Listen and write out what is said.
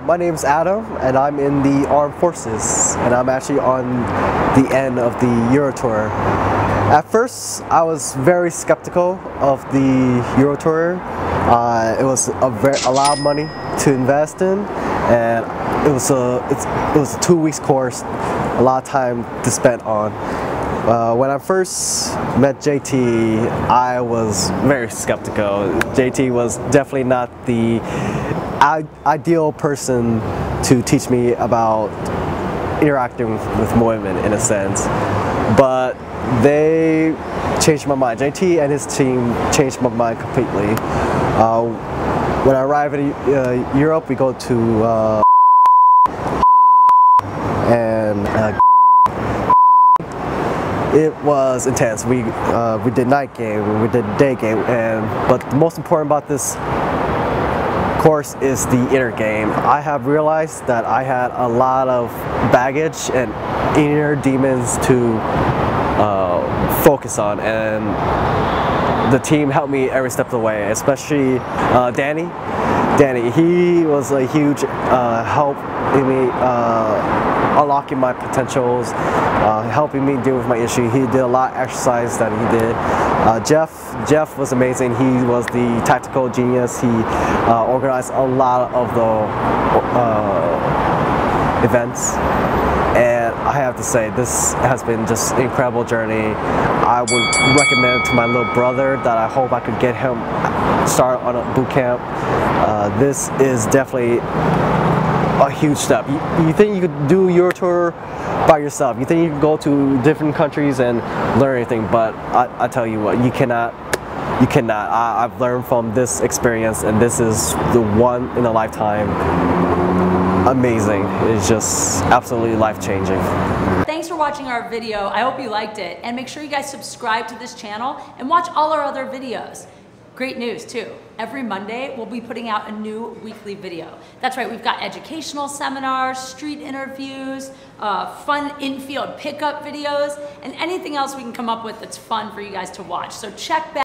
My name's Adam, and I'm in the Armed Forces, and I'm actually on the end of the Eurotour. At first, I was very skeptical of the Eurotour. Uh, it was a, very, a lot of money to invest in, and it was a it was a two weeks course, a lot of time to spend on. Uh, when I first met JT, I was very skeptical. JT was definitely not the ideal person to teach me about interacting with women in a sense. But they changed my mind. JT and his team changed my mind completely. Uh, when I arrive in uh, Europe, we go to uh, and uh, it was intense. We uh, we did night game, we did day game, and but the most important about this course is the inner game. I have realized that I had a lot of baggage and inner demons to uh, focus on and the team helped me every step of the way, especially uh, Danny. Danny, he was a huge uh, help in me uh, unlocking my potentials, uh, helping me deal with my issue. He did a lot of exercise that he did. Uh, Jeff, Jeff was amazing. He was the tactical genius. He uh, organized a lot of the uh, events. And I have to say, this has been just an incredible journey. I would recommend to my little brother that I hope I could get him start on a boot camp. Uh, this is definitely a huge step. You, you, think you could do your tour by yourself. You think you can go to different countries and learn anything, but I, I tell you what, you cannot you cannot. I, have learned from this experience and this is the one in a lifetime. Amazing. It's just absolutely life-changing. Thanks for watching our video. I hope you liked it. And make sure you guys subscribe to this channel and watch all our other videos. Great news too. Every Monday, we'll be putting out a new weekly video. That's right, we've got educational seminars, street interviews, uh, fun infield pickup videos, and anything else we can come up with that's fun for you guys to watch. So check back.